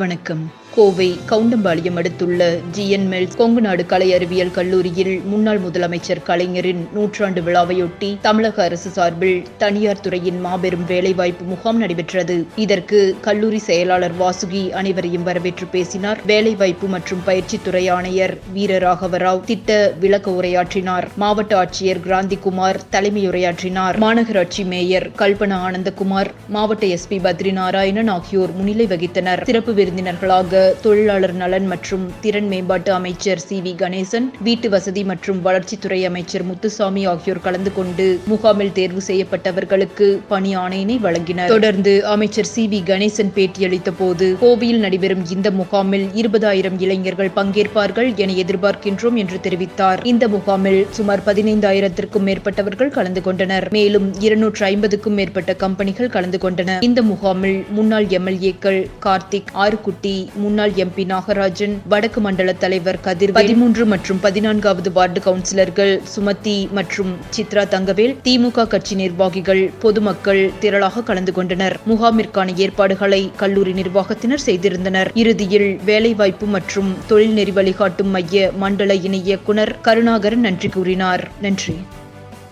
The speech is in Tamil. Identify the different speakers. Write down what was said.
Speaker 1: வணக்கம் கோவை கவுண்டம்பாளையம் அடுத்துள்ள ஜிஎன் மெல்ஸ் கொங்கு நாடு கலை அறிவியல் கல்லூரியில் முன்னாள் முதலமைச்சர் கலைஞரின் நூற்றாண்டு விழாவையொட்டி தமிழக அரசு சார்பில் தனியார் துறையின் மாபெரும் வேலைவாய்ப்பு முகாம் நடைபெற்றது. இதற்கு கல்லூரி செயலாளர் வாசுகி அனைவரையும் வரவேற்று பேசினார். வேலைவாய்ப்பு மற்றும் பயிற்சித்துறை ஆணையர் வீரராகவராவ் திட்ட விளக்க உரையாற்றினார். மாவட்ட ஆட்சியர் கிராந்திகுமார் தலைமையுரையாற்றினார் மாநகராட்சி மேயர் கல்பனா ஆனந்தகுமார் மாவட்ட எஸ்பி பத்ரி நாராயணன் ஆகியோர் முன்னிலை வகித்தனர். சிறப்பு விருந்தினர்களாக தொழிலாளர் நலன் மற்றும் திறன் மேம்பாட்டு அமைச்சர் சி வி கணேசன் வீட்டு வசதி மற்றும் வளர்ச்சித்துறை அமைச்சர் முத்துசாமி ஆகியோர் கலந்து கொண்டு முகாமில் தேர்வு செய்யப்பட்டவர்களுக்கு பணி ஆணையினை வழங்கினர். தொடர்ந்து அமைச்சர் சி வி கணேசன் பேட்டியளித்த போது கோவையில் நடைபெறும் இந்த முகாமில் இருபதாயிரம் இளைஞர்கள் பங்கேற்பார்கள் என எதிர்பார்க்கின்றோம் என்று தெரிவித்தார். இந்த முகாமில் சுமார் பதினைந்தாயிரத்திற்கும் மேற்பட்டவர்கள் கலந்து கொண்டனர். மேலும் இருநூற்று ஐம்பதுக்கும் மேற்பட்ட கம்பெனிகள் கலந்து கொண்டன. இந்த முகாமில் முன்னாள் எம்எல்ஏக்கள் கார்த்திக் ஆறுக்குட்டி முன்னாள் எம்பி நாகராஜன் வடக்கு மண்டல தலைவர் கதிர் பதிமூன்று மற்றும் பதினான்காவது வார்டு கவுன்சிலர்கள் சுமதி மற்றும் சித்ரா தங்கவேல் திமுக கட்சி நிர்வாகிகள் பொதுமக்கள் திரளாக கலந்து கொண்டனர். முகாமிற்கான ஏற்பாடுகளை கல்லூரி நிர்வாகத்தினர் செய்திருந்தனர். இறுதியில் வேலைவாய்ப்பு மற்றும் தொழில் நெறி வழிகாட்டும் மைய மண்டல இணை இயக்குனர் கருணாகரன் நன்றி கூறினார். நன்றி.